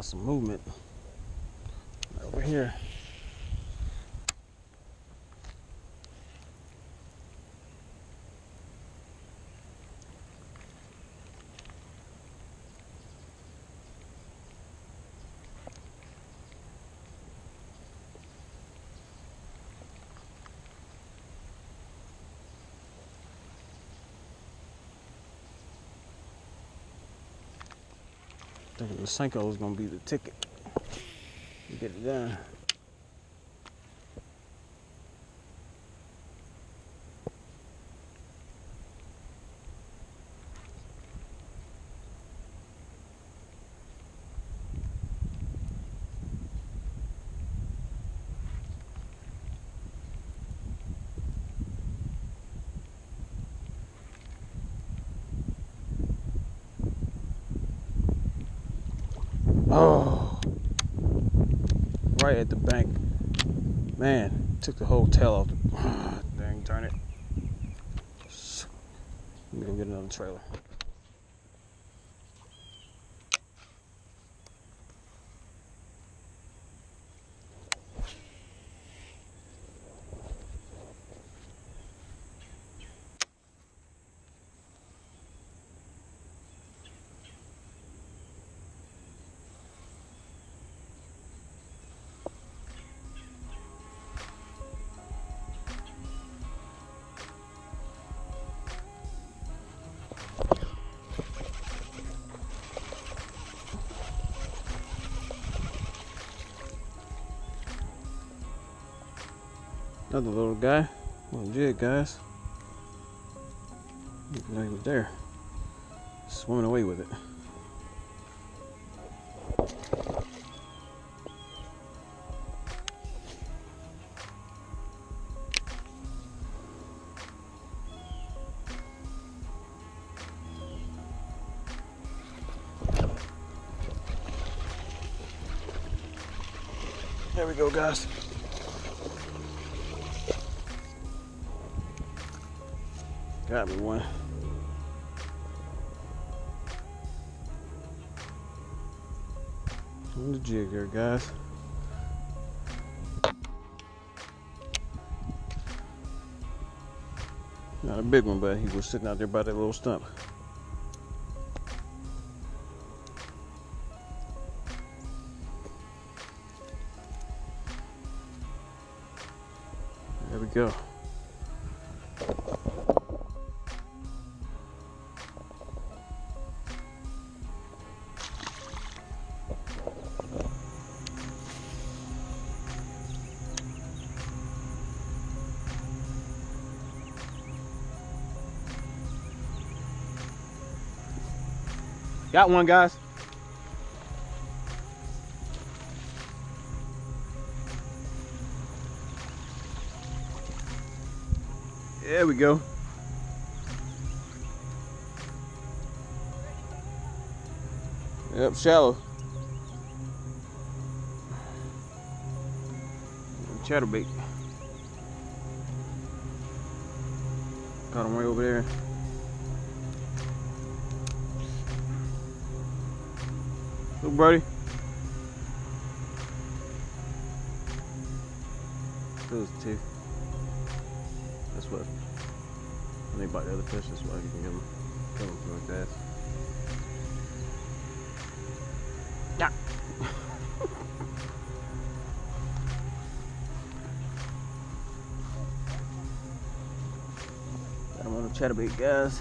Got some movement over here. Thinking the Senko is gonna be the ticket. to Get it done. Oh, right at the bank. Man, took the whole tail off. The, dang, turn it. Let me go get another trailer. Another little guy. Little jig, guys. Like he there. Swimming away with it. There we go, guys. Got me one. On the jig there, guys. Not a big one, but he was sitting out there by that little stump. Go. Got one, guys. There we go. Yep, shallow. Chatterbait. Got him way over there. Look, buddy. Those teeth. That's what. When they bite the other fish, that's why you can get them, kill them like that. Yeah. Him on a chatterbait, guys.